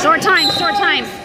Short time, short time.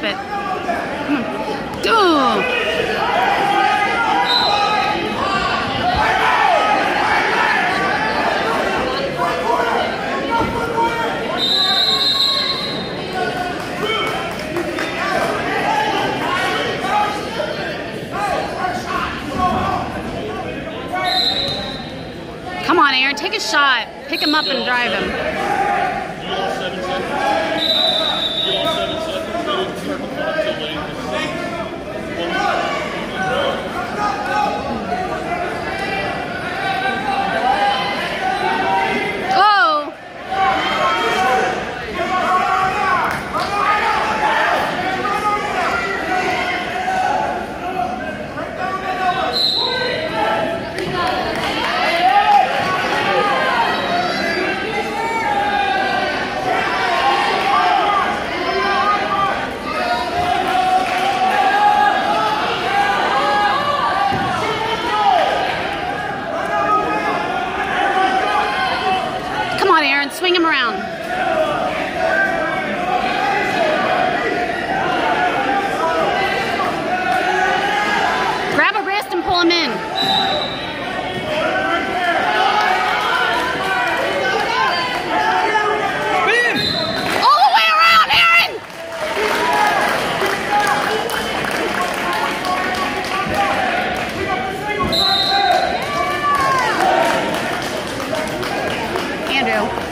Pop it. Hmm. Come Come on, Aaron, take a shot. Pick him up and drive him. On, Aaron, swing him around.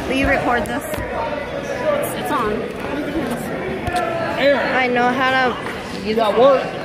Will you record this? It's, it's on. Aaron, I know how to you got work.